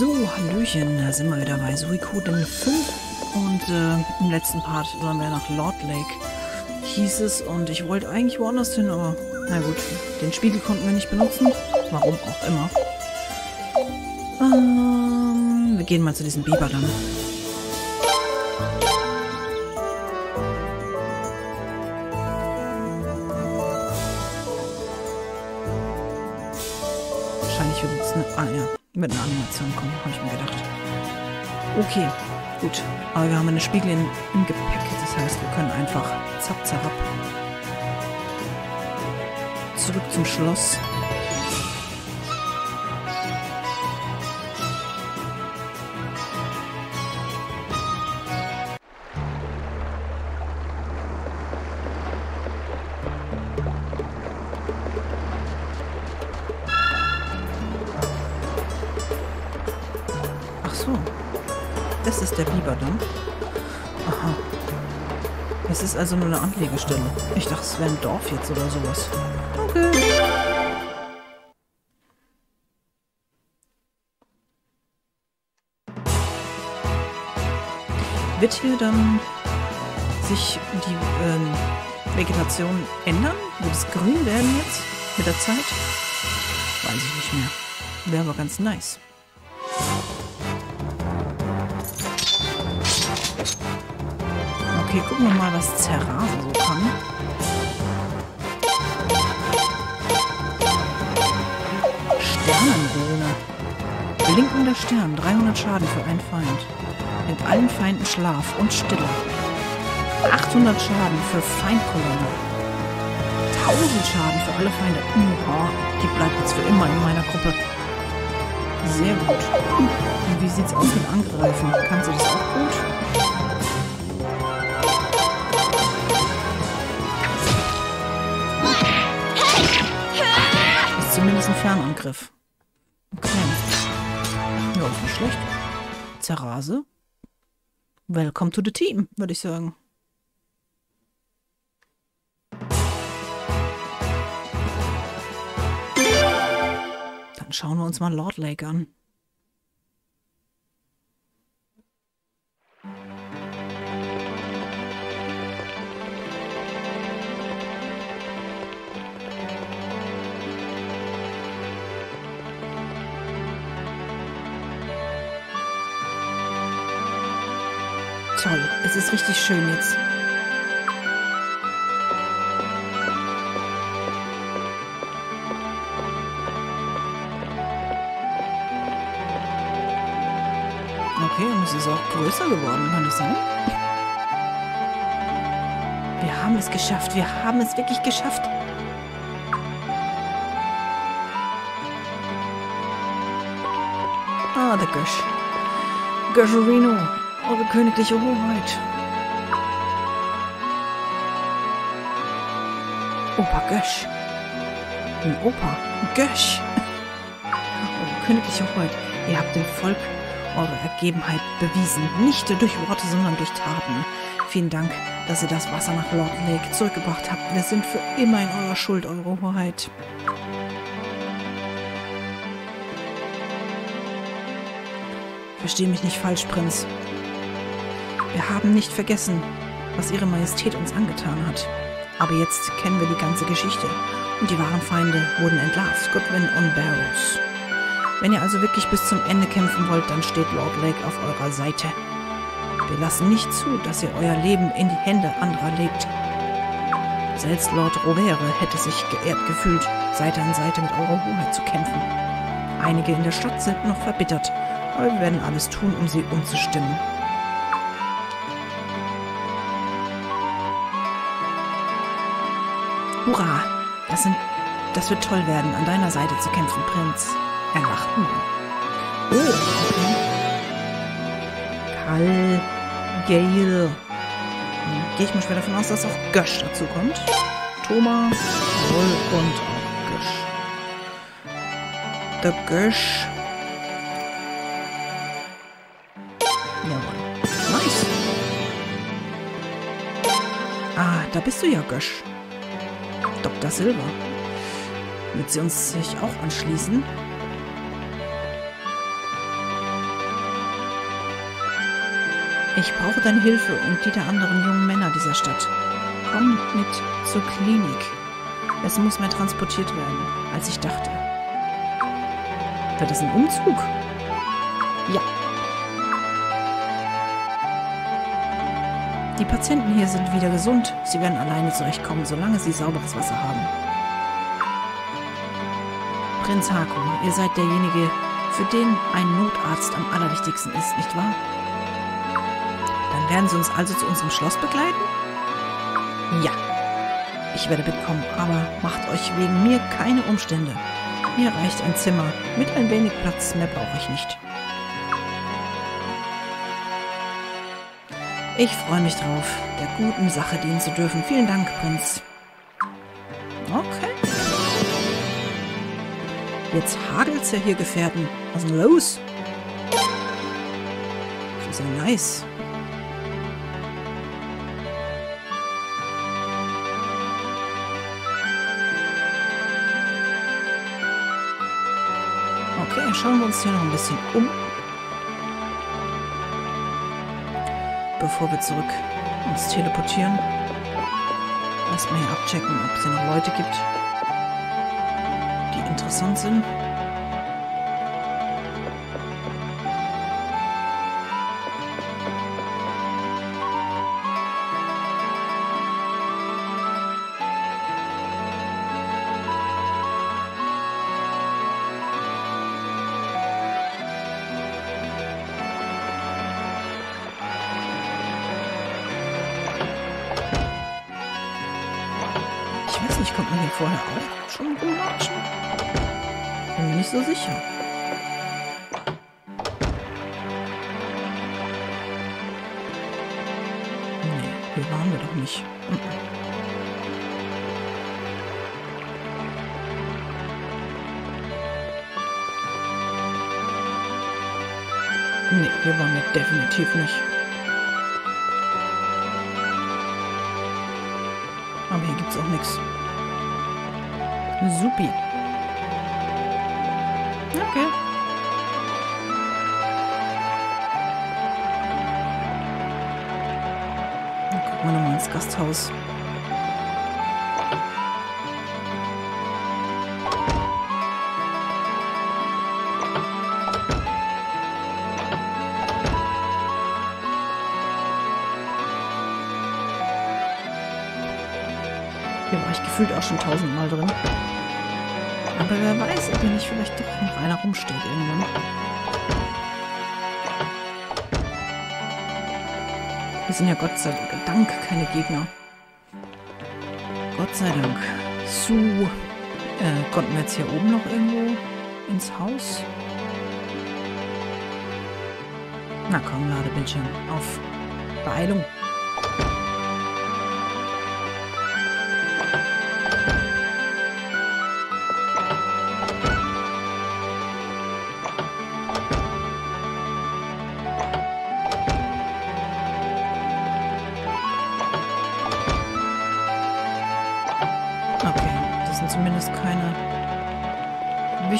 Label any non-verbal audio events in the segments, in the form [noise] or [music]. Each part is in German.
So, Hallöchen, da sind wir wieder bei Suikoden 5 und äh, im letzten Part sollen wir nach Lord Lake, hieß es und ich wollte eigentlich woanders hin, aber na gut, den Spiegel konnten wir nicht benutzen, warum auch immer. Ähm, wir gehen mal zu diesem Biber dann. Wahrscheinlich wird jetzt eine, ah ja, mit einer Animation kommen, habe ich mir gedacht. Okay, gut. Aber wir haben eine Spiegel in, im Gepäck. Das heißt, wir können einfach zapp, zapp. Zurück zum Schloss. Also nur eine Anlegestelle. Ich dachte, es wäre ein Dorf jetzt oder sowas. Okay. Wird hier dann sich die ähm, Vegetation ändern? Wird es grün werden jetzt mit der Zeit? Weiß ich nicht mehr. Wäre aber ganz nice. Okay, gucken wir mal, was Zerrase so kann. Sternenrune. Blinkender Stern, 300 Schaden für einen Feind. Mit allen Feinden Schlaf und Stille. 800 Schaden für Feindkolonne. 1000 Schaden für alle Feinde. Uha, die bleibt jetzt für immer in meiner Gruppe. Sehr gut. Und wie sieht's aus mit Angreifen? Kann sie das auch gut? Fernangriff. Okay. Ja, nicht schlecht. Zerrase. Welcome to the team, würde ich sagen. Dann schauen wir uns mal Lord Lake an. Es ist richtig schön jetzt. Okay, und es ist auch größer geworden, kann das sein? Wir haben es geschafft, wir haben es wirklich geschafft. Ah, der Gösch. Göschorino, eure königliche Hoheit. Opa Gösch. Ein Opa Gösch. Eure königliche Hoheit, ihr habt dem Volk eure Ergebenheit bewiesen. Nicht durch Worte, sondern durch Taten. Vielen Dank, dass ihr das Wasser nach Lord Lake zurückgebracht habt. Wir sind für immer in eurer Schuld, eure Hoheit. Versteh mich nicht falsch, Prinz. Wir haben nicht vergessen, was Ihre Majestät uns angetan hat. Aber jetzt kennen wir die ganze Geschichte und die wahren Feinde wurden entlarvt, Goodwin und Barrows. Wenn ihr also wirklich bis zum Ende kämpfen wollt, dann steht Lord Lake auf eurer Seite. Wir lassen nicht zu, dass ihr euer Leben in die Hände anderer legt. Selbst Lord Rovere hätte sich geehrt gefühlt, Seite an Seite mit eurer Hoheit zu kämpfen. Einige in der Stadt sind noch verbittert, aber wir werden alles tun, um sie umzustimmen. Hurra! Das, sind, das wird toll werden, an deiner Seite zu kämpfen, Prinz. Er lacht nur. Oh. Hm, Gehe ich mal schwer davon aus, dass auch Gösch dazu kommt. Thomas, Roll und auch Gösch. Der Gösch. Jawohl. Nice. Ah, da bist du ja, Gösch da Silber. Wird sie uns sich auch anschließen? Ich brauche deine Hilfe und die der anderen jungen Männer dieser Stadt. Komm mit zur Klinik. Es muss mehr transportiert werden, als ich dachte. War das ein Umzug? Ja, Die Patienten hier sind wieder gesund. Sie werden alleine zurechtkommen, solange sie sauberes Wasser haben. Prinz Haku, ihr seid derjenige, für den ein Notarzt am allerwichtigsten ist, nicht wahr? Dann werden Sie uns also zu unserem Schloss begleiten? Ja. Ich werde mitkommen, aber macht euch wegen mir keine Umstände. Mir reicht ein Zimmer. Mit ein wenig Platz mehr brauche ich nicht. Ich freue mich drauf, der guten Sache dienen zu dürfen. Vielen Dank, Prinz. Okay. Jetzt hagelt's ja hier, Gefährten. Was ist denn los? Ist ja nice. Okay, schauen wir uns hier noch ein bisschen um. Bevor wir zurück uns teleportieren. Erstmal hier abchecken, ob es hier noch Leute gibt, die interessant sind. Nicht, kommt man hier vorher auch schon rumlatschen? Bin mir nicht so sicher. Nee, hier waren wir doch nicht. Nee, hier waren wir definitiv nicht. Aber hier gibt's auch nichts. Supi. Okay. Dann gucken wir nochmal ins Gasthaus. Gefühlt auch schon tausendmal drin. Aber wer weiß, ob hier nicht vielleicht doch noch einer rumsteht irgendwann. Hier sind ja Gott sei Dank keine Gegner. Gott sei Dank. So. Äh, konnten wir jetzt hier oben noch irgendwo ins Haus? Na komm, Ladebildschirm. Auf. Beeilung.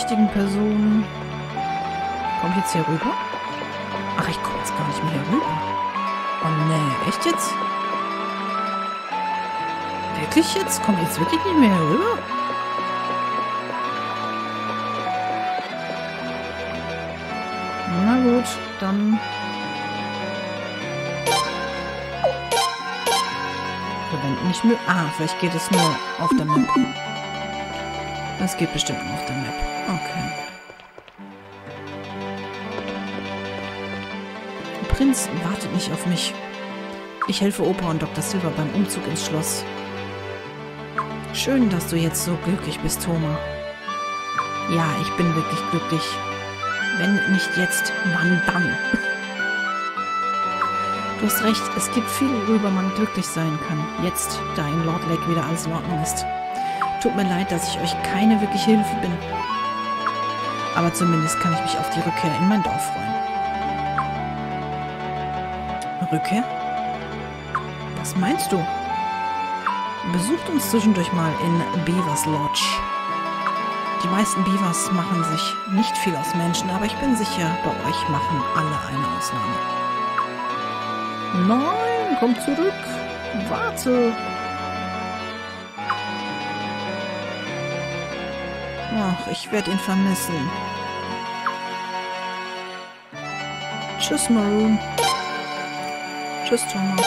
Wichtigen Personen. Komm ich jetzt hier rüber? Ach, ich komme jetzt gar nicht mehr hier rüber. Oh nee, echt jetzt? Wirklich jetzt? Komme ich jetzt wirklich nicht mehr hier rüber? Na gut, dann... Verwenden nicht mehr. Ah, vielleicht geht es nur auf der Map. Das geht bestimmt nur auf der Map. Okay. Der Prinz wartet nicht auf mich. Ich helfe Opa und Dr. Silver beim Umzug ins Schloss. Schön, dass du jetzt so glücklich bist, Thoma. Ja, ich bin wirklich glücklich. Wenn nicht jetzt, wann dann? [laughs] Du hast recht, es gibt viel, worüber man glücklich sein kann. Jetzt, da in Lord Lake wieder alles in Ordnung ist. Tut mir leid, dass ich euch keine wirkliche Hilfe bin. Aber zumindest kann ich mich auf die Rückkehr in mein Dorf freuen. Rückkehr? Was meinst du? Besucht uns zwischendurch mal in Beavers Lodge. Die meisten Beavers machen sich nicht viel aus Menschen, aber ich bin sicher, bei euch machen alle eine Ausnahme. Nein, komm zurück. Warte. Ach, ich werde ihn vermissen. Tschüss, Maroon. Tschüss, Thomas.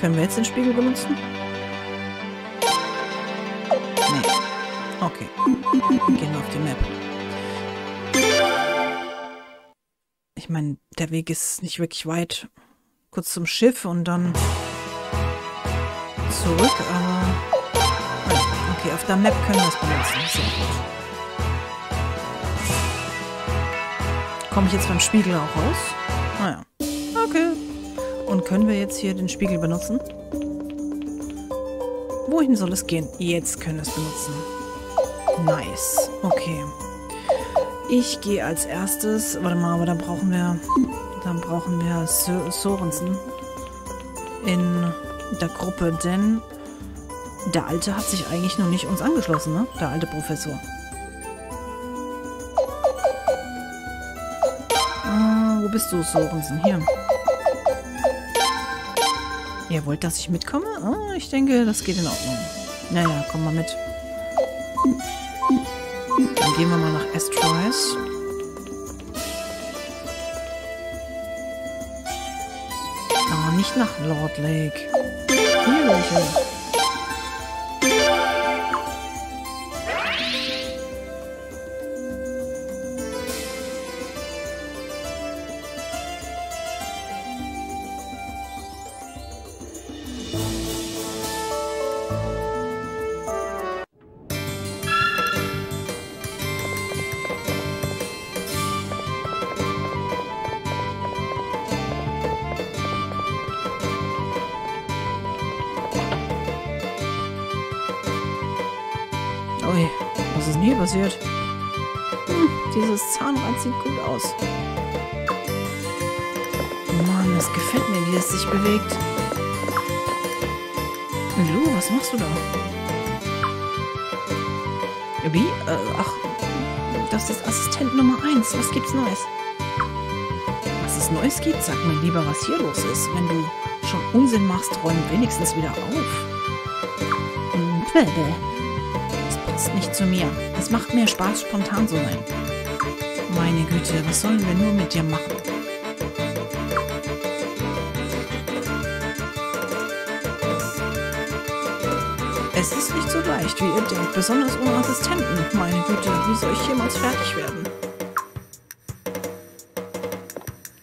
Können wir jetzt den Spiegel benutzen? Nee. Okay. Gehen wir auf die Map. Ich meine, der Weg ist nicht wirklich weit. Kurz zum Schiff und dann zurück, aber... Okay, auf der Map können wir es benutzen. Sehr gut. Komme ich jetzt beim Spiegel auch raus? Naja. Okay. Und können wir jetzt hier den Spiegel benutzen? Wohin soll es gehen? Jetzt können wir es benutzen. Nice. Okay. Ich gehe als erstes. Warte mal, aber dann brauchen wir. Dann brauchen wir Sorensen in der Gruppe, denn der Alte hat sich eigentlich noch nicht uns angeschlossen, ne? Der alte Professor. Ah, wo bist du, Sorensen? Hier. Ihr wollt, dass ich mitkomme? Ah, ich denke, das geht in Ordnung. Naja, komm mal mit. Dann gehen wir mal nach Asteroids. Ah, nicht nach Lord Lake. Hier welche. Passiert? Hm, dieses Zahnrad sieht gut aus. Mann, es gefällt mir, wie es sich bewegt. Lu, was machst du da? Wie? Äh, ach, das ist Assistent Nummer 1. Was gibt's Neues? Was es Neues gibt? Sag mir lieber, was hier los ist. Wenn du schon Unsinn machst, räum wenigstens wieder auf. Bäh, passt nicht zu mir. Es macht mir Spaß, spontan zu sein. Meine Güte, was sollen wir nur mit dir machen? Es ist nicht so leicht, wie ihr denkt, besonders ohne Assistenten. Meine Güte, wie soll ich jemals fertig werden?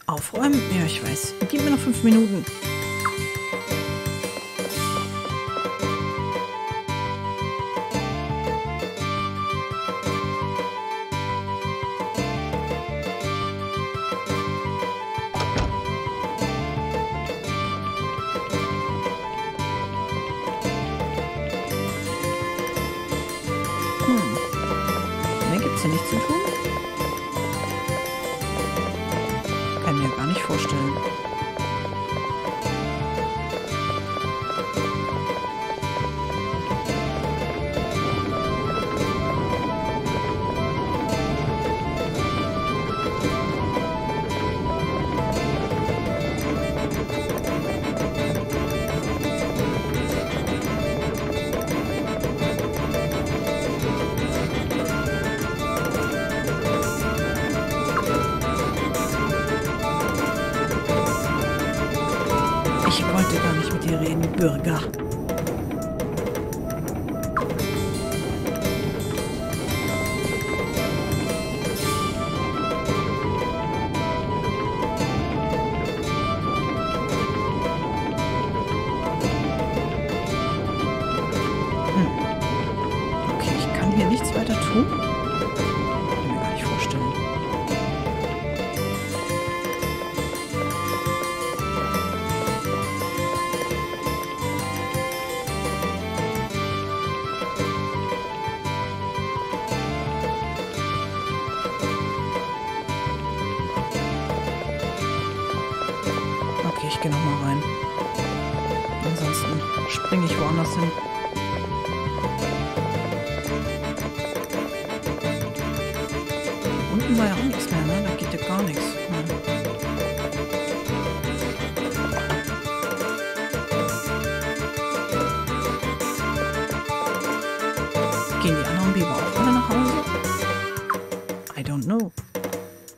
Aufräumen? Ja, ich weiß. Gib mir noch fünf Minuten. Kann mir gar nicht vorstellen.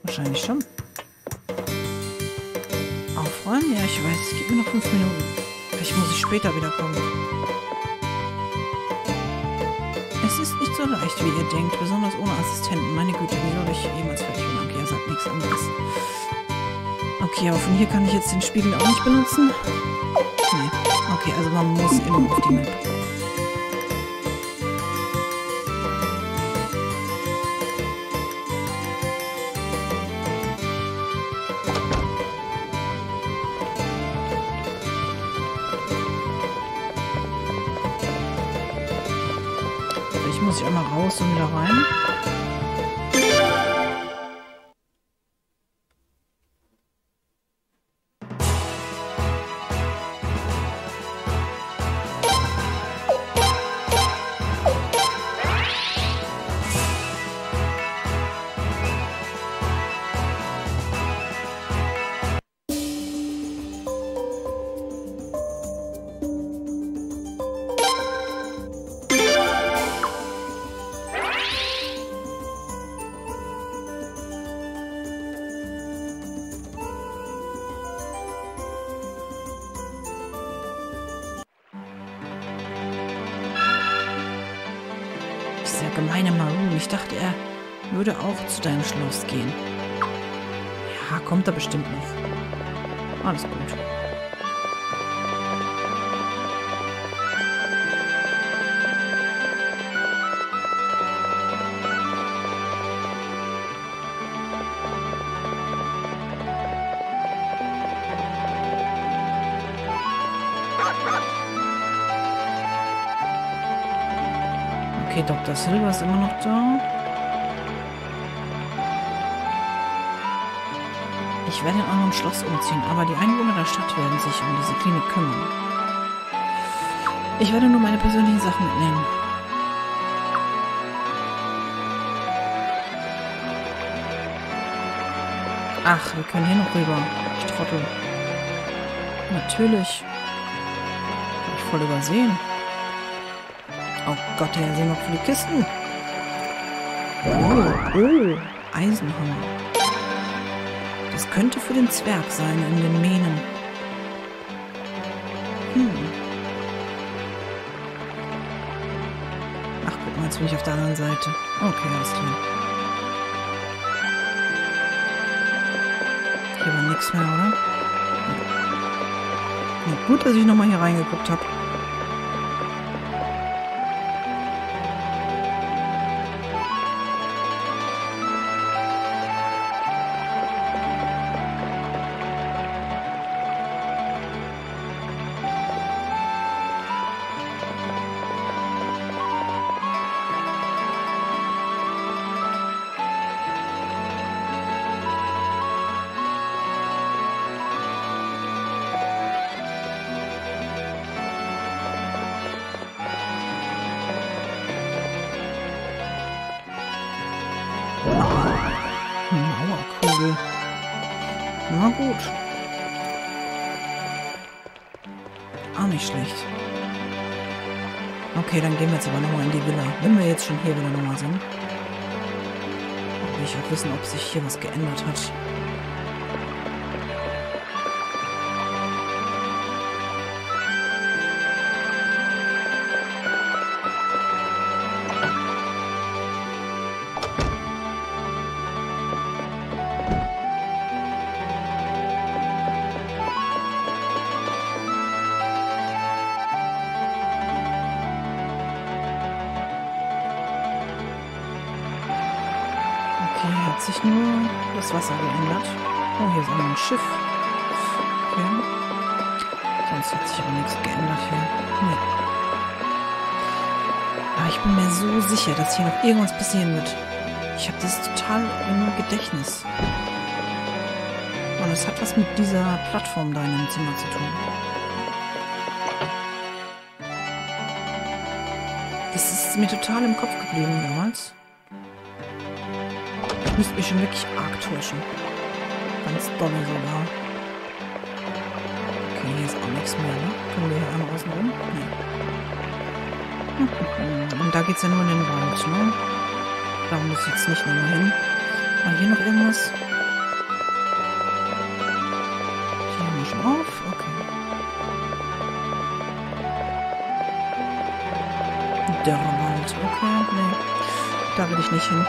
Wahrscheinlich schon. Aufräumen? Ja, ich weiß. Es gibt mir noch fünf Minuten. Vielleicht muss ich später wiederkommen. Es ist nicht so leicht, wie ihr denkt, besonders ohne Assistenten. Meine Güte, wie soll ich jemals fertig werden? Okay, er sagt nichts anderes. Okay, aber von hier kann ich jetzt den Spiegel auch nicht benutzen. Nee. Okay, also man muss immer auf die Map. 2009 würde auch zu deinem Schloss gehen. Ja, kommt er bestimmt noch. Alles gut. Okay, Dr. Silver ist immer noch da. Ich werde in eurem Schloss umziehen, aber die Einwohner der Stadt werden sich um diese Klinik kümmern. Ich werde nur meine persönlichen Sachen mitnehmen. Ach, wir können hier noch rüber. Trottel. Natürlich. Hab ich voll übersehen. Oh Gott, hier sind noch viele Kisten. Oh, oh, Eisenhammer. Könnte für den Zwerg sein in den Mähnen. Hm. Ach, guck mal, jetzt bin ich auf der anderen Seite. Okay, alles klar. Hier war nichts mehr, oder? Ja, gut, dass ich nochmal hier reingeguckt habe. Mauerkugel. Na gut. Auch nicht schlecht. Okay, dann gehen wir jetzt aber nochmal in die Villa. Wenn wir jetzt schon hier wieder nochmal sind. Will ich auch wissen, ob sich hier was geändert hat. Irgendwas passieren wird. Ich habe das total im Gedächtnis. Und es hat was mit dieser Plattform da in dem Zimmer zu tun. Das ist mir total im Kopf geblieben damals. Ich müsste mich schon wirklich arg täuschen. Ganz dolle sogar. Okay, hier ist auch nichts mehr, ne? Können wir hier einmal außen rum? Nee. Und da geht es ja nur in den Wald, ne? Da muss ich jetzt nicht nochmal hin. War hier noch irgendwas? Hier haben wir schon auf. Okay. Der Wald, okay. Nee. Da will ich nicht hin.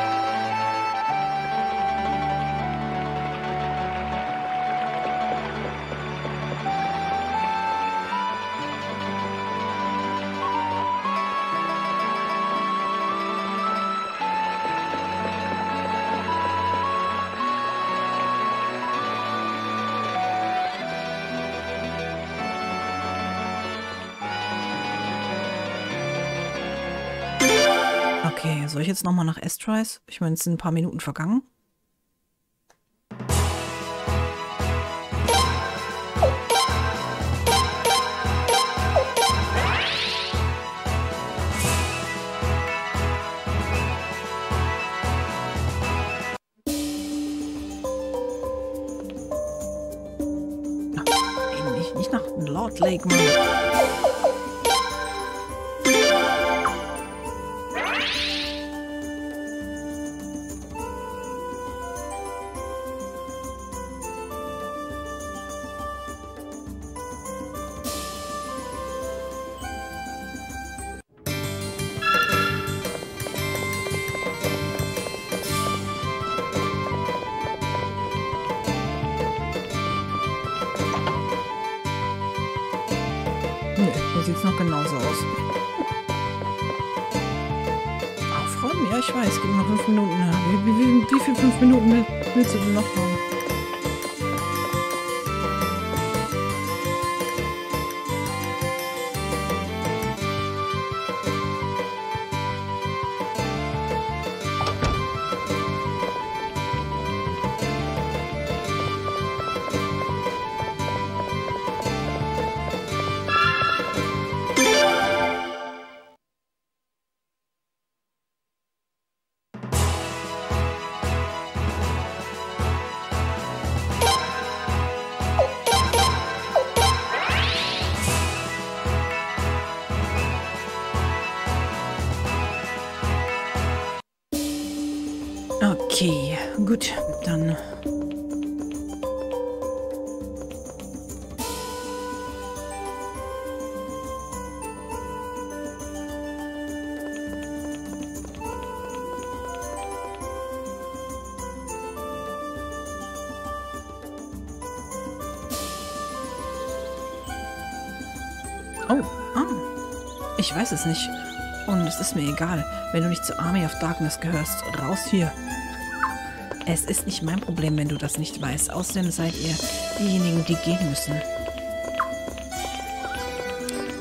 Jetzt nochmal nach Estrise? Ich meine, es sind ein paar Minuten vergangen. Wie, wie, wie, wie viel fünf Minuten will- willst du denn noch haben? Nicht. Und es ist mir egal, wenn du nicht zur Army of Darkness gehörst. Raus hier. Es ist nicht mein Problem, wenn du das nicht weißt. Außerdem seid ihr diejenigen, die gehen müssen.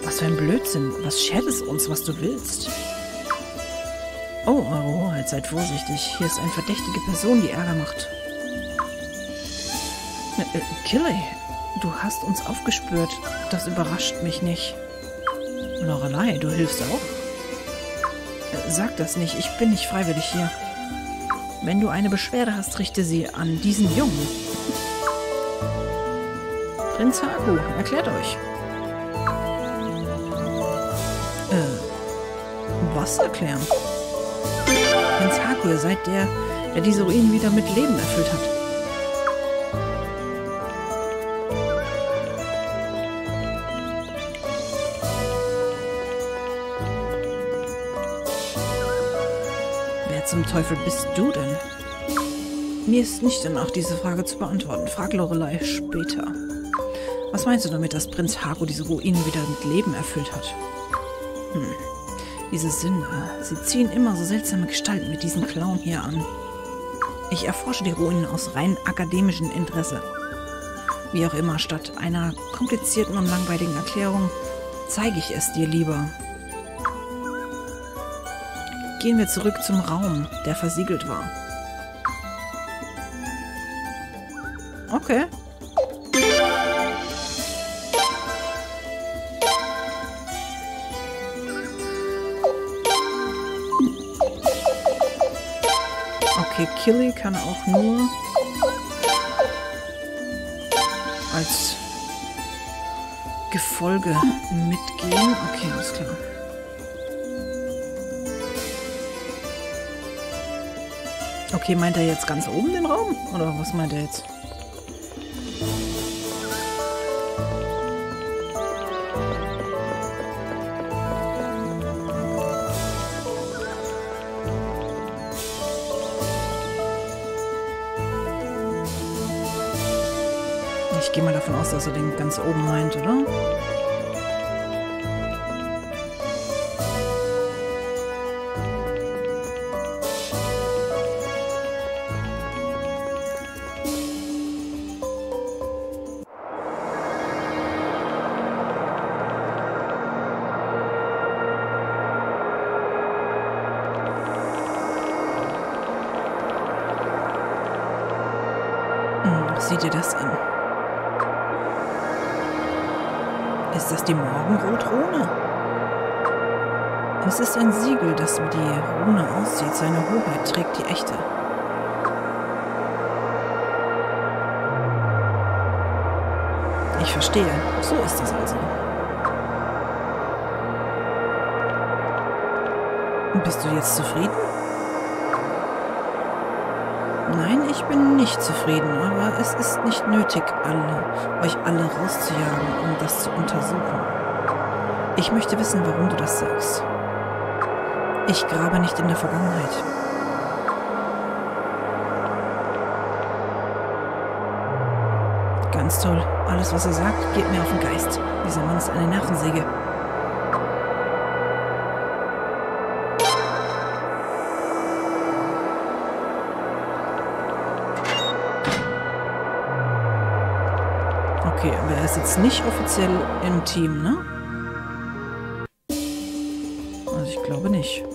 Was für ein Blödsinn. Was schert es uns, was du willst? Oh, eure Hoheit, seid vorsichtig. Hier ist eine verdächtige Person, die Ärger macht. Äh, äh, Killy, du hast uns aufgespürt. Das überrascht mich nicht. Lorelei, du hilfst auch? Äh, Sag das nicht, ich bin nicht freiwillig hier. Wenn du eine Beschwerde hast, richte sie an diesen Jungen. Prinz Haku, erklärt euch. Äh, was erklären? Prinz Haku, ihr seid der, der diese Ruinen wieder mit Leben erfüllt hat. Teufel bist du denn? Mir ist nicht danach, diese Frage zu beantworten. Frag Lorelei später. Was meinst du damit, dass Prinz Haku diese Ruinen wieder mit Leben erfüllt hat? Hm. Diese Sünder, sie ziehen immer so seltsame Gestalten mit diesem Clown hier an. Ich erforsche die Ruinen aus rein akademischem Interesse. Wie auch immer, statt einer komplizierten und langweiligen Erklärung zeige ich es dir lieber. Gehen wir zurück zum Raum, der versiegelt war. Okay. Okay, Killy kann auch nur als Gefolge mitgehen. Okay, alles klar. Okay, meint er jetzt ganz oben den Raum? Oder was meint er jetzt? Ich gehe mal davon aus, dass er den ganz oben meint, oder? Trägt die echte. Ich verstehe. So ist es also. Bist du jetzt zufrieden? Nein, ich bin nicht zufrieden, aber es ist nicht nötig, alle, euch alle rauszujagen, um das zu untersuchen. Ich möchte wissen, warum du das sagst. Ich grabe nicht in der Vergangenheit. Ganz toll. Alles, was er sagt, geht mir auf den Geist. Dieser Mann ist eine Nervensäge. Okay, aber er ist jetzt nicht offiziell im Team, ne? Also ich glaube nicht.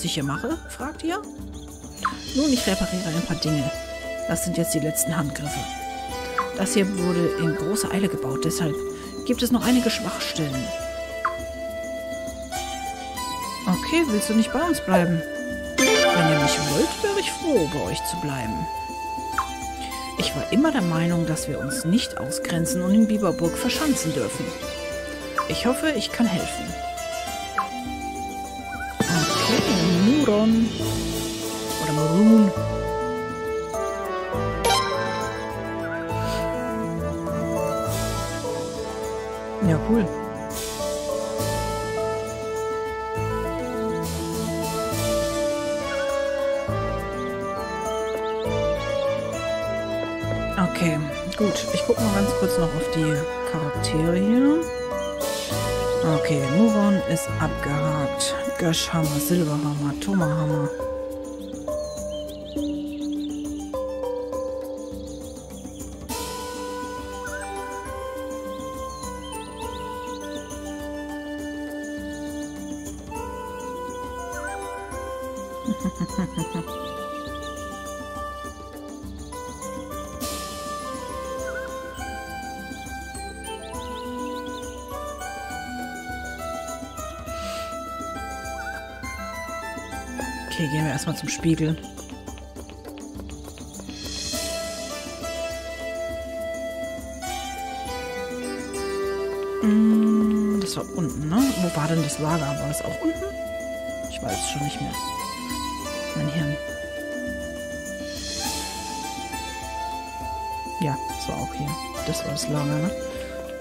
Was ich hier mache, fragt ihr? Nun, ich repariere ein paar Dinge. Das sind jetzt die letzten Handgriffe. Das hier wurde in großer Eile gebaut, deshalb gibt es noch einige Schwachstellen. Okay, willst du nicht bei uns bleiben? Wenn ihr mich wollt, wäre ich froh, bei euch zu bleiben. Ich war immer der Meinung, dass wir uns nicht ausgrenzen und in Biberburg verschanzen dürfen. Ich hoffe, ich kann helfen. Muron. Oder Murun. Ja, cool. Ist abgehakt. Göschhammer, Silberhammer, Tomahammer. [laughs] wir erstmal zum Spiegel. Mm, Das war unten, ne? Wo war denn das Lager? War das auch unten? Ich weiß es schon nicht mehr. Mein Hirn. Ja, das war auch hier. Das war das Lager, ne?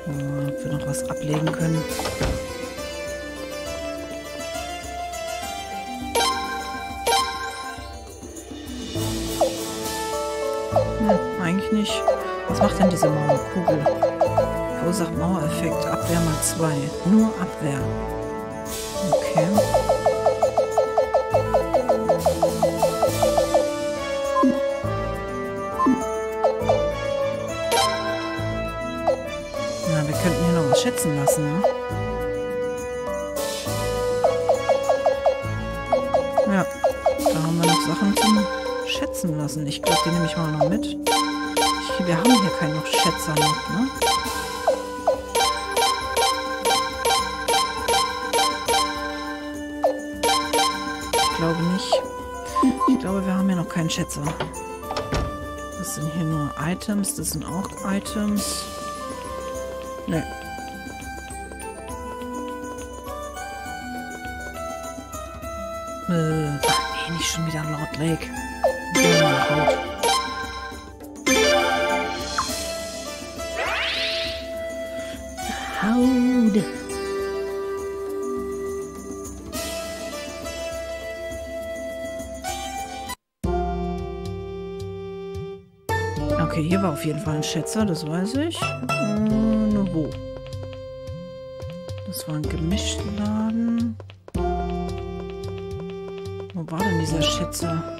Ob wir noch was ablegen können. Nicht. Was macht denn diese Mauerkugel? Verursacht Mauereffekt. Abwehr mal zwei. Nur Abwehr. Okay. Glaube nicht. Ich glaube, wir haben hier noch keinen Schätzer. Das sind hier nur Items. Das sind auch Items. Ne. Äh, ach nee, nicht schon wieder Lord Lake. Ja, halt. Hier war auf jeden Fall ein Schätzer, das weiß ich. Äh, nur wo? Das war ein Gemischtladen. Wo war denn dieser Schätzer?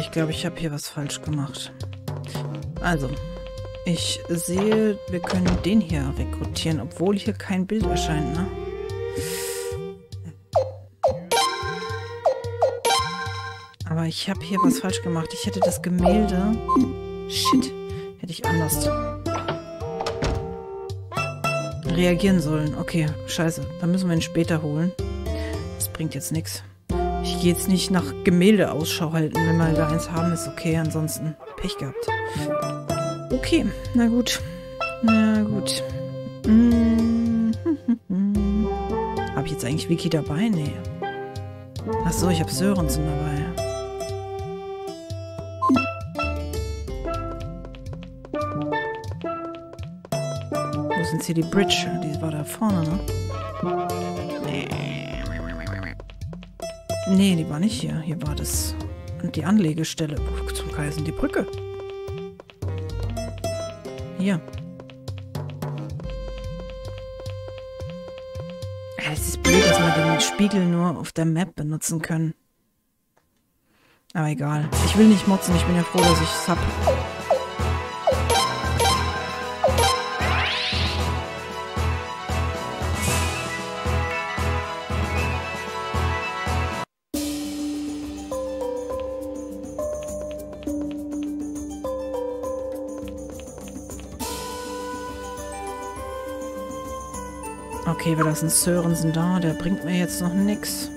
Ich glaube, ich habe hier was falsch gemacht. Also, ich sehe, wir können den hier rekrutieren, obwohl hier kein Bild erscheint, ne? Aber ich habe hier was falsch gemacht. Ich hätte das Gemälde... Shit. Hätte ich anders reagieren sollen. Okay, scheiße. Dann müssen wir ihn später holen. Das bringt jetzt nichts. Jetzt nicht nach Gemälde Ausschau halten. Wenn wir da eins haben, ist okay. Ansonsten Pech gehabt. Okay, na gut. Na gut. Mm. [laughs] Habe ich jetzt eigentlich Wiki dabei? Nee. Achso, ich habe Sörensen dabei. Wo sind hier die Bridge? Die war da vorne, ne? Nee, die war nicht hier. Hier war das. Und die Anlegestelle. Zum Kaisen die Brücke. Hier. Es ist blöd, dass wir den Spiegel nur auf der Map benutzen können. Aber egal. Ich will nicht motzen. Ich bin ja froh, dass ich es hab. Okay, wir lassen Sörensen da. Der bringt mir jetzt noch nix.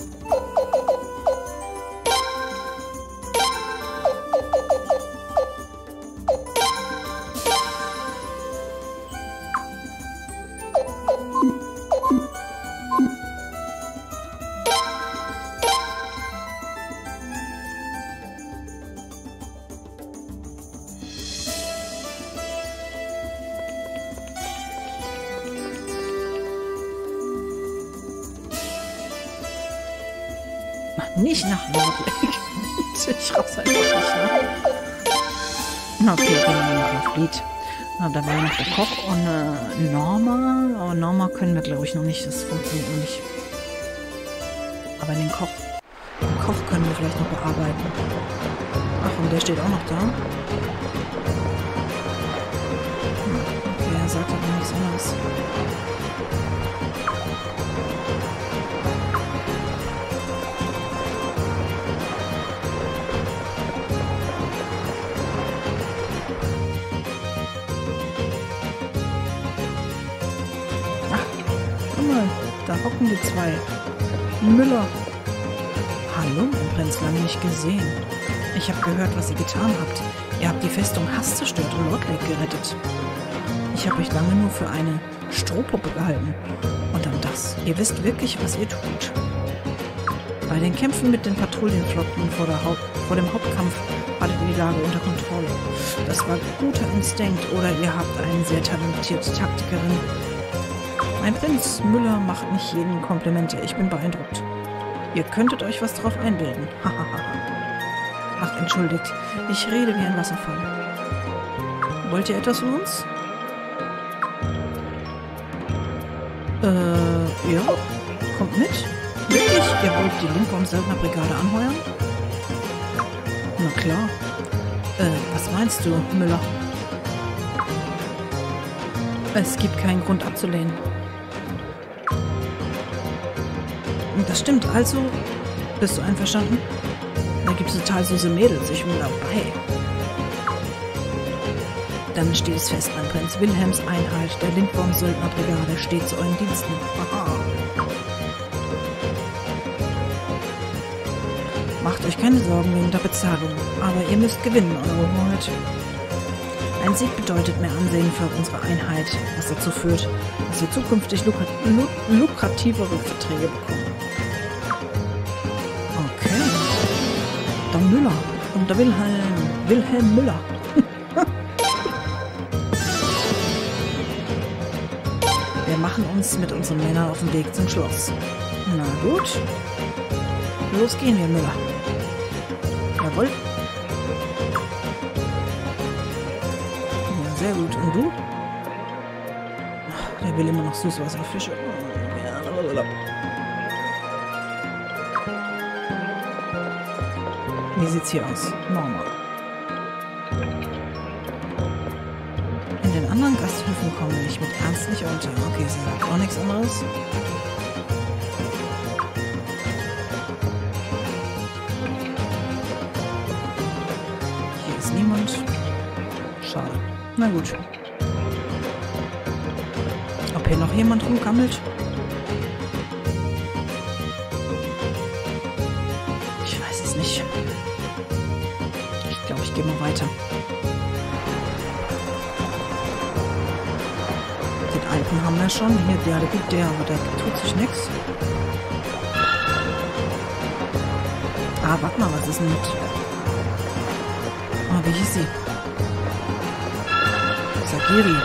Nicht. Das funktioniert noch nicht. Aber den Koch. Den Koch können wir vielleicht noch bearbeiten. Ach, und der steht auch noch da. Hm, Okay, er sagt aber nichts anderes. Die zwei. Müller. Hallo, Prinz, lange nicht gesehen. Ich habe gehört, was ihr getan habt. Ihr habt die Festung Hass zerstört und Lordlake gerettet. Ich habe euch lange nur für eine Strohpuppe gehalten. Und dann das. Ihr wisst wirklich, was ihr tut. Bei den Kämpfen mit den Patrouillenflotten vor, vor dem Hauptkampf hattet ihr die Lage unter Kontrolle. Das war guter Instinkt oder ihr habt eine sehr talentierte Taktikerin. Mein Prinz Müller macht nicht jeden Komplimente. Ich bin beeindruckt. Ihr könntet euch was drauf einbilden. Ach, entschuldigt. Ich rede wie ein Wasserfall. Wollt ihr etwas von uns? Äh, ja. Kommt mit. Wirklich? Ihr wollt die Lindbaum-Söldnerbrigade anheuern? Na klar. Äh, was meinst du, Müller? Es gibt keinen Grund abzulehnen. Das stimmt, also bist du einverstanden? Da gibt es total süße Mädels, ich bin dabei. Dann steht es fest, mein Prinz. Wilhelms Einheit der Lindbaum-Söldnerbrigade steht zu euren Diensten. Aha. Macht euch keine Sorgen wegen der Bezahlung, aber ihr müsst gewinnen, eure Hoheit. Ein Sieg bedeutet mehr Ansehen für unsere Einheit, was dazu führt, dass wir zukünftig lukrat lukrativere Verträge bekommen. Okay. Der Müller und der Wilhelm, Wilhelm Müller. [laughs] wir machen uns mit unseren Männern auf den Weg zum Schloss. Na gut. Los gehen wir, Müller. Jawohl. Ja, sehr gut. Und du? Der will immer noch Süßwasserfische. Wie sieht's hier aus? Normal. In den anderen Gasthöfen komme ich mit Ernst nicht unter. Okay, sie sagt auch nichts anderes. Na gut. Ob hier noch jemand rumgammelt? Schon. Hier, der, der gibt der, aber der tut sich nichts. Ah, warte mal, was ist denn mit... Ah, wie hieß sie? Sagiri.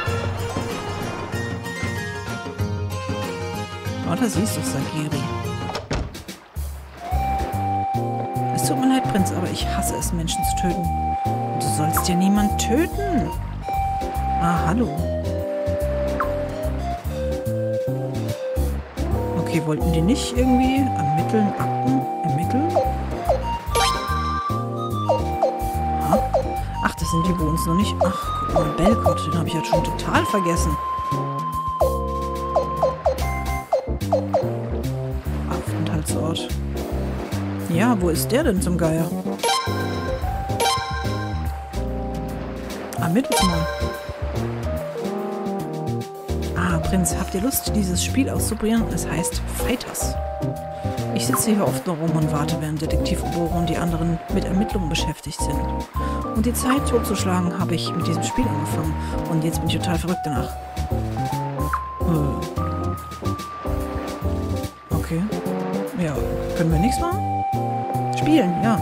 Oh, da siehst du Sagiri. Es tut mir leid, Prinz, aber ich hasse es, Menschen zu töten. Du sollst ja niemand töten. Ah, hallo. Okay, wollten die nicht irgendwie ermitteln, Akten ermitteln? Ach, das sind die, wo uns noch nicht... Ach, Oh, Belkot, den habe ich jetzt schon total vergessen. Aufenthaltsort. Ja, wo ist der denn zum Geier? Ermittelt mal. Prinz, habt ihr Lust, dieses Spiel auszuprobieren? Es heißt Fighters. Ich sitze hier oft nur rum und warte, während Detektiv Oboro und die anderen mit Ermittlungen beschäftigt sind. Und die Zeit totzuschlagen habe ich mit diesem Spiel angefangen. Und jetzt bin ich total verrückt danach. Hm. Okay. Ja, können wir nichts machen? Spielen, ja.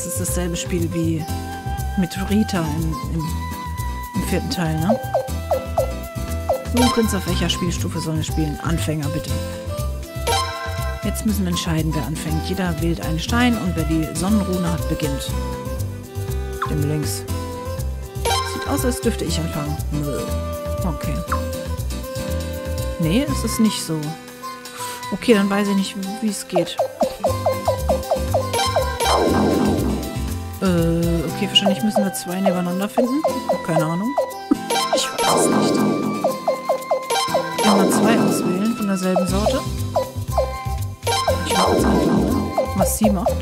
Das ist dasselbe Spiel wie mit Rita im, im, im vierten Teil, ne? Nun, Prinz, auf welcher Spielstufe sollen wir spielen? Anfänger, bitte. Jetzt müssen wir entscheiden, wer anfängt. Jeder wählt einen Stein und wer die Sonnenrune hat, beginnt. Dem links. Sieht aus, als dürfte ich anfangen. Okay. Nee, es ist nicht so. Okay, dann weiß ich nicht, wie es geht. Okay, wahrscheinlich müssen wir zwei nebeneinander finden. Keine Ahnung. Ich weiß es nicht mal zwei auswählen von derselben Sorte. Ich mache jetzt einfach, was sie macht.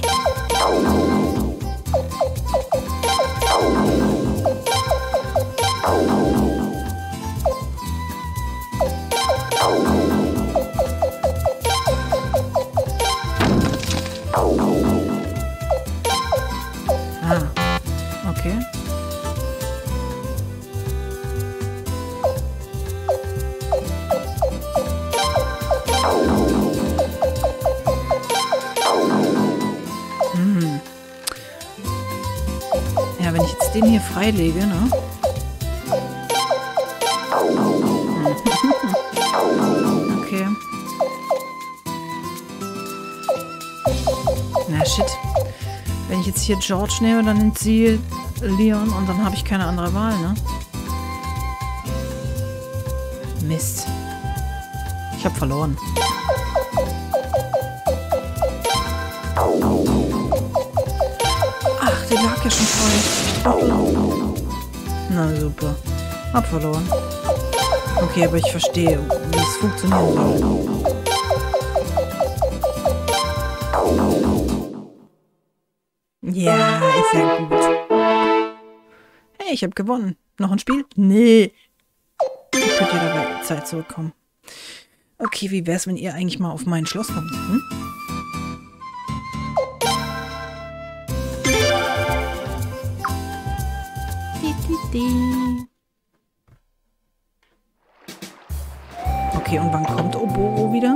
Freilege, ne? [laughs] Okay. Na shit. Wenn ich jetzt hier George nehme, dann nimmt sie Leon und dann habe ich keine andere Wahl, ne? Mist. Ich habe verloren. Ja schon voll. Na super. Hab verloren. Okay, aber ich verstehe, wie es funktionieren soll. Ja, ist ja gut. Hey, ich habe gewonnen. Noch ein Spiel? Nee. Ich könnte jederzeit zurückkommen. Okay, wie wär's, wenn ihr eigentlich mal auf mein Schloss kommt? Hm? Okay, und wann kommt Oboro wieder?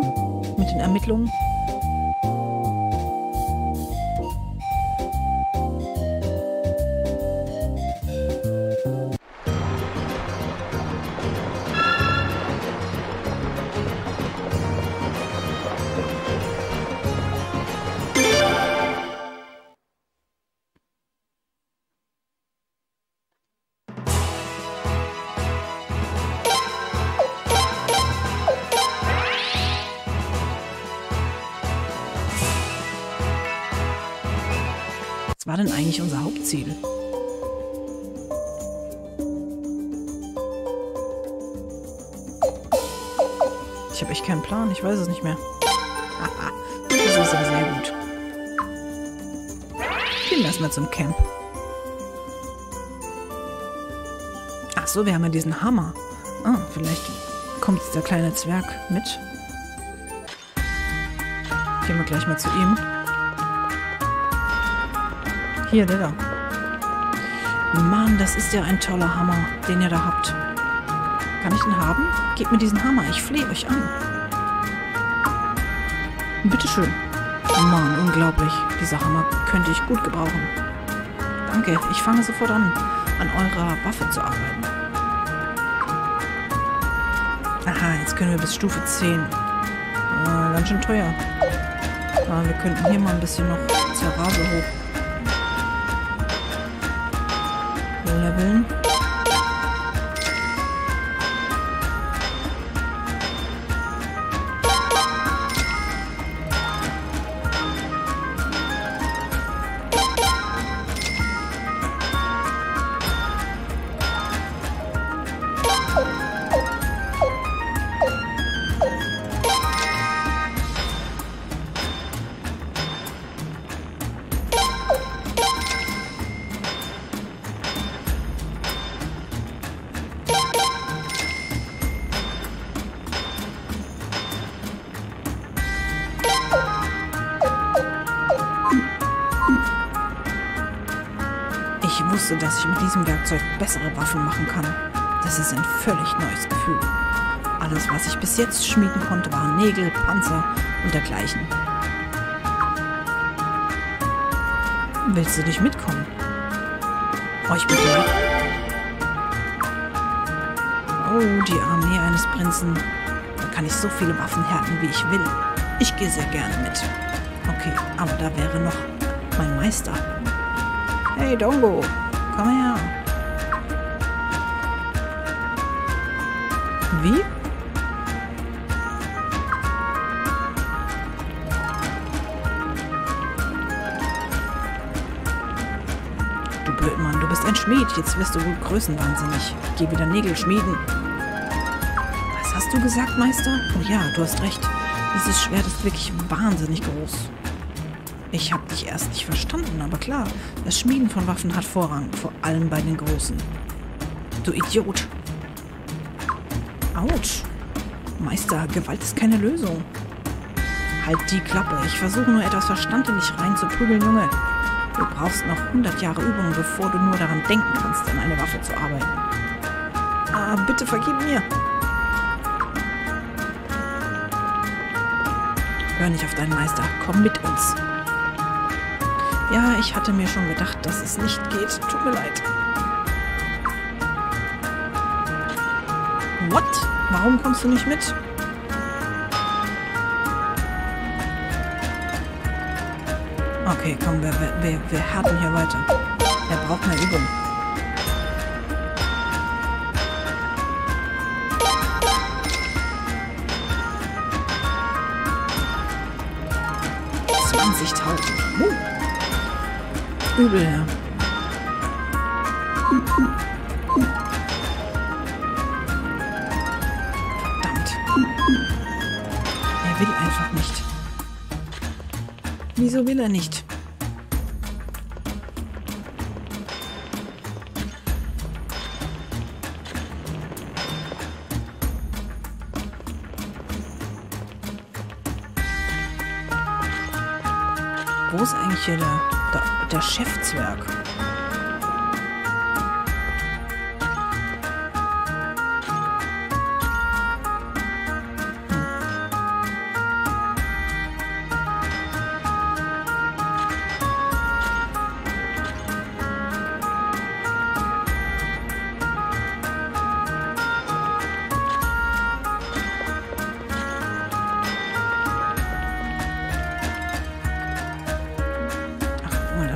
Mit den Ermittlungen? Eigentlich unser Hauptziel? Ich habe echt keinen Plan, ich weiß es nicht mehr. Das ist ja sehr gut. Gehen wir erstmal zum Camp. Ach so, wir haben ja diesen Hammer. Ah, vielleicht kommt der kleine Zwerg mit. Gehen wir gleich mal zu ihm. Hier, der da. Mann, das ist ja ein toller Hammer, den ihr da habt. Kann ich den haben? Gebt mir diesen Hammer, ich flehe euch an. Bitteschön. Mann, unglaublich. Dieser Hammer könnte ich gut gebrauchen. Danke, ich fange sofort an, an eurer Waffe zu arbeiten. Aha, jetzt können wir bis Stufe 10. Äh, ganz schön teuer. Aber wir könnten hier mal ein bisschen noch Zerrase Leveln. Schmieden konnte, waren Nägel, Panzer und dergleichen. Willst du nicht mitkommen? Euch begleiten? Oh, die Armee eines Prinzen. Da kann ich so viele Waffen härten, wie ich will. Ich gehe sehr gerne mit. Okay, aber da wäre noch mein Meister. Hey, Dongo, komm her. Wie? Schmied. Jetzt wirst du wohl größenwahnsinnig. Geh wieder Nägel schmieden. Was hast du gesagt, Meister? Oh ja, du hast recht. Dieses Schwert ist wirklich wahnsinnig groß. Ich habe dich erst nicht verstanden, aber klar, das Schmieden von Waffen hat Vorrang, vor allem bei den Großen. Du Idiot. Autsch. Meister, Gewalt ist keine Lösung. Halt die Klappe. Ich versuche nur etwas Verstand in dich reinzuprügeln, Junge. Du brauchst noch 100 Jahre Übung, bevor du nur daran denken kannst, an eine Waffe zu arbeiten. Ah, bitte vergib mir. Hör nicht auf deinen Meister. Komm mit uns. Ja, ich hatte mir schon gedacht, dass es nicht geht. Tut mir leid. What? Warum kommst du nicht mit? Okay, komm, wir, wir, wir härten hier weiter. Er braucht mehr Übung. Übel, ja. Wieso will er nicht?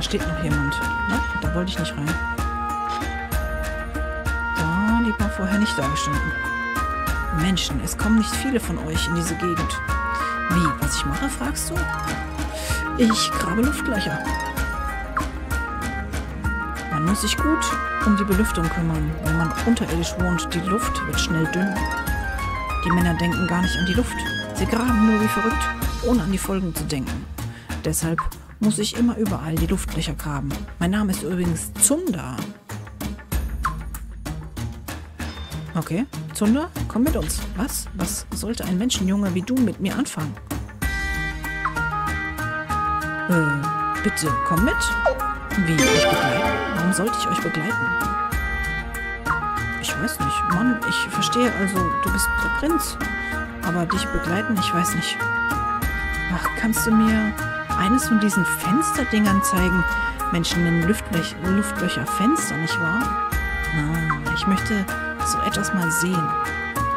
Steht noch jemand. Na, da wollte ich nicht rein. Da, die war vorher nicht da gestanden. Menschen, es kommen nicht viele von euch in diese Gegend. Wie, was ich mache, fragst du? Ich grabe Luftlöcher. Man muss sich gut um die Belüftung kümmern. Wenn man unterirdisch wohnt, die Luft wird schnell dünn. Die Männer denken gar nicht an die Luft. Sie graben nur wie verrückt, ohne an die Folgen zu denken. Deshalb muss ich immer überall die Luftlöcher graben. Mein Name ist übrigens Zunder. Okay, Zunder, komm mit uns. Was? Was sollte ein Menschenjunge wie du mit mir anfangen? Äh, bitte, komm mit. Wie, euch begleiten? Warum sollte ich euch begleiten? Ich weiß nicht. Mann, ich verstehe also, du bist der Prinz. Aber dich begleiten, ich weiß nicht. Ach, kannst du mir eines von diesen Fensterdingern zeigen? Menschen nennen Luftlöch Luftlöcher Fenster, nicht wahr? Ah, ich möchte so etwas mal sehen.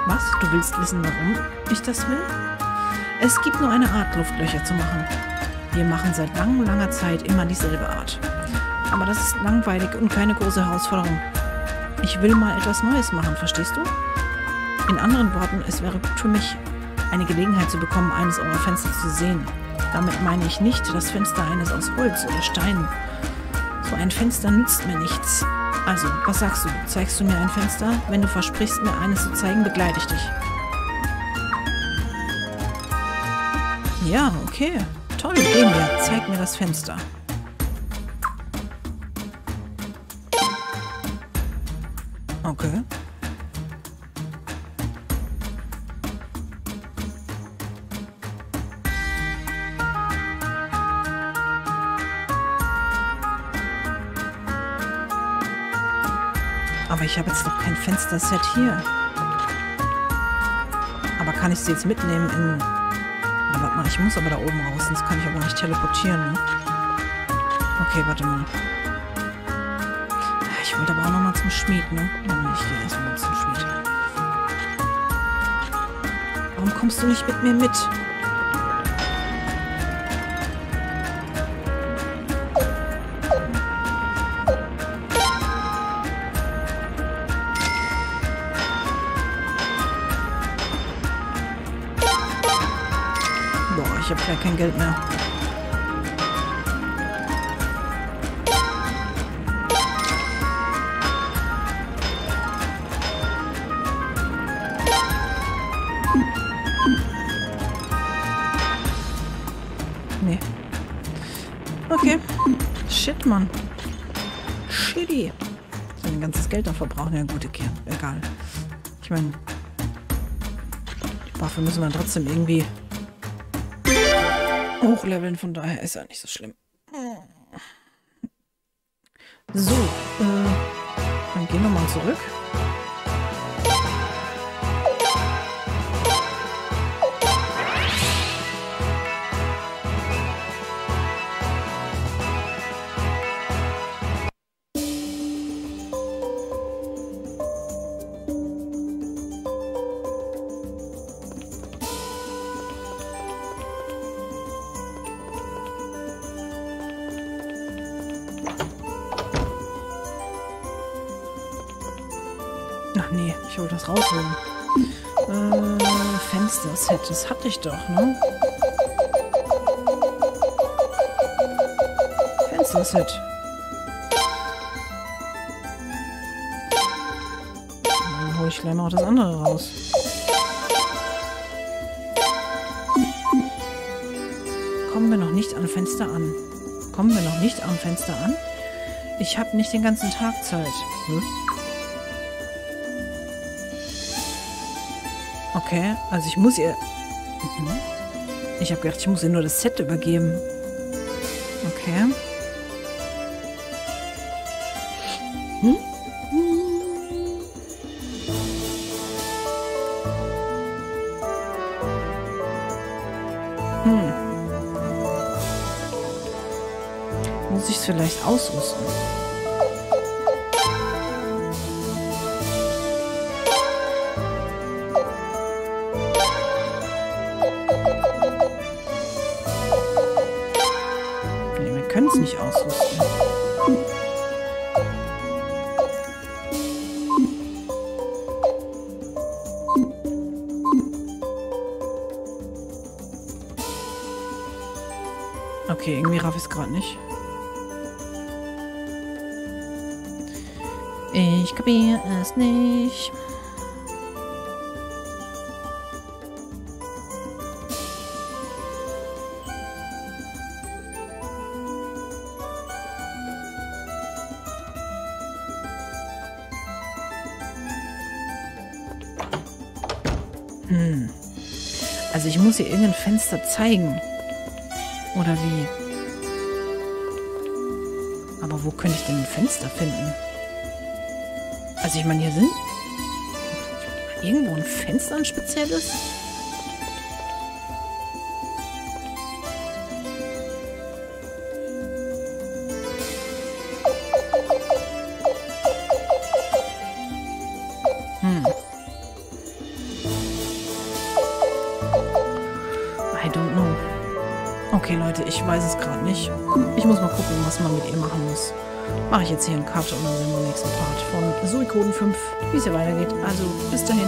Was? Du willst wissen, warum ich das will? Es gibt nur eine Art, Luftlöcher zu machen. Wir machen seit langer, langer Zeit immer dieselbe Art. Aber das ist langweilig und keine große Herausforderung. Ich will mal etwas Neues machen, verstehst du? In anderen Worten, es wäre gut für mich, eine Gelegenheit zu bekommen, eines eurer Fenster zu sehen. Damit meine ich nicht das Fenster eines aus Holz oder Stein. So ein Fenster nützt mir nichts. Also, was sagst du? Zeigst du mir ein Fenster? Wenn du versprichst, mir eines zu zeigen, begleite ich dich. Ja, okay. Toll, gehen wir. Zeig mir das Fenster. Fensterset hier. Aber kann ich sie jetzt mitnehmen in... Warte mal, ich muss aber da oben raus, sonst kann ich aber nicht teleportieren, ne? Okay, warte mal. Ich wollte aber auch noch mal zum Schmied, ne? Nein, ich gehe erstmal zum Schmied. Warum kommst du nicht mit mir mit? Geld mehr. Nee. Okay. Shit, Mann. Shitty. Sein ganzes Geld da verbrauchen. Ja, gut, okay. Egal. Ich meine, die Waffe müssen wir trotzdem irgendwie hochleveln. Von daher ist ja nicht so schlimm. So, äh, dann gehen wir mal zurück. Fensterset, das hatte ich doch, ne? Fensterset. Dann hole ich gleich mal auch das andere raus. Kommen wir noch nicht am Fenster an. Kommen wir noch nicht am Fenster an? Ich habe nicht den ganzen Tag Zeit. Hm? Okay, also ich muss ihr... Mhm. Ich habe gedacht, ich muss ihr nur das Set übergeben. Okay. Hm? Hm. Muss ich es vielleicht ausrüsten? Es nicht. Hm. Also ich muss ihr irgendein Fenster zeigen. Oder wie? Aber wo könnte ich denn ein Fenster finden? Also ich meine, hier sind irgendwo ein Fenster ein spezielles? Mache ich jetzt hier einen Cut und dann sehen wir im nächsten Part von Suikoden 5, wie es hier weitergeht. Also, bis dahin.